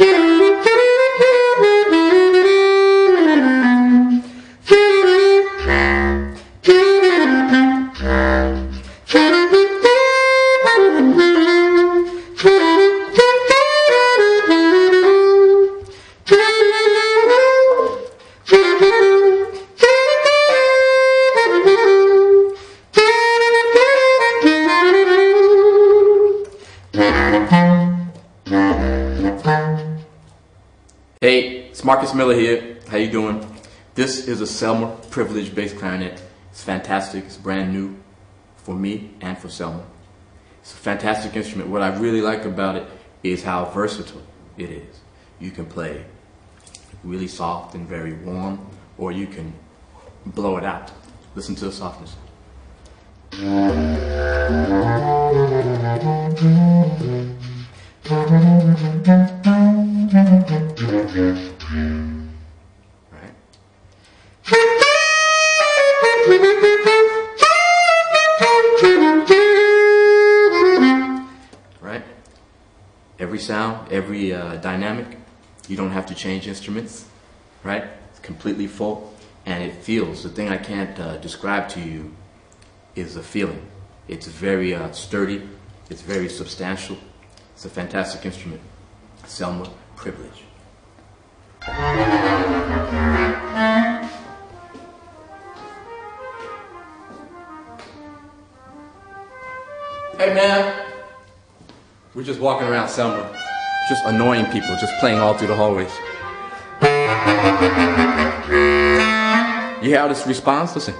Hey, it's Marcus Miller here. How you doing? This is a Selmer Privilege bass clarinet. It's fantastic. It's brand new for me and for Selmer. It's a fantastic instrument. What I really like about it is how versatile it is. You can play really soft and very warm, or you can blow it out. Listen to the softness. Every uh, dynamic, you don't have to change instruments, right? It's completely full, and it feels. The thing I can't uh, describe to you is the feeling. It's very uh, sturdy, it's very substantial. It's a fantastic instrument. Selmer Privilege. Hey man, we're just walking around somewhere, just annoying people, just playing all through the hallways. You hear how this responds? Listen.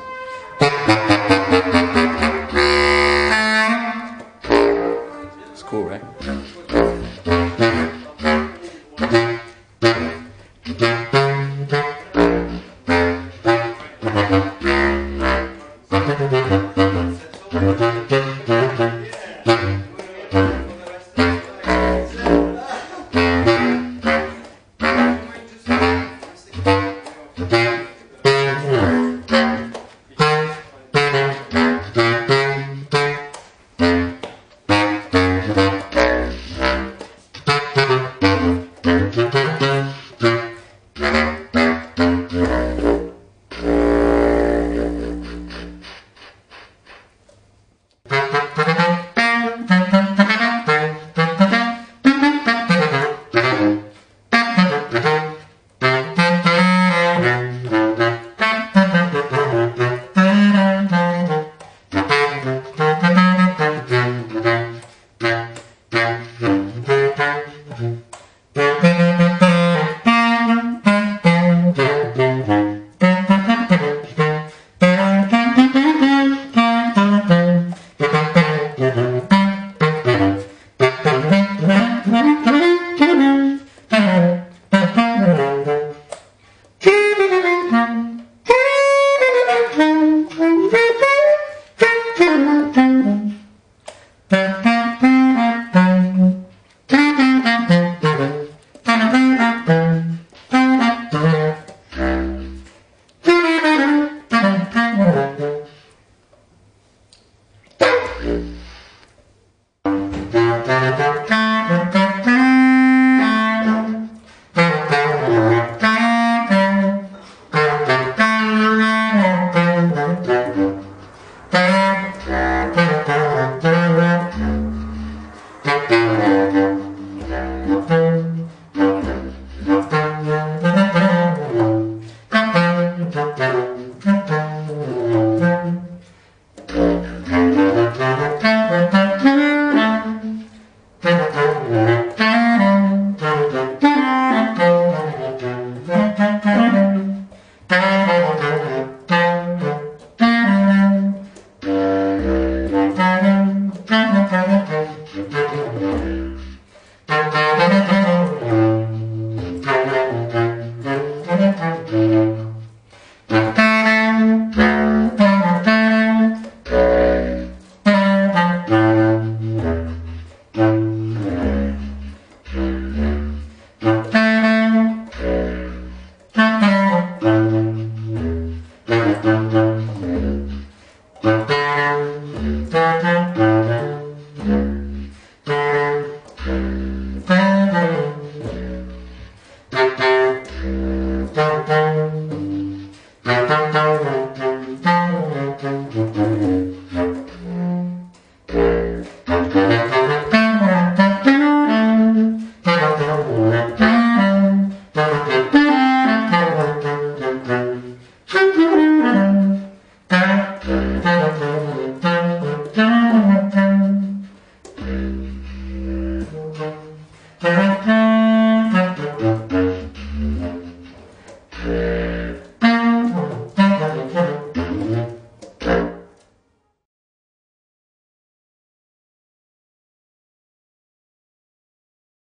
Yeah.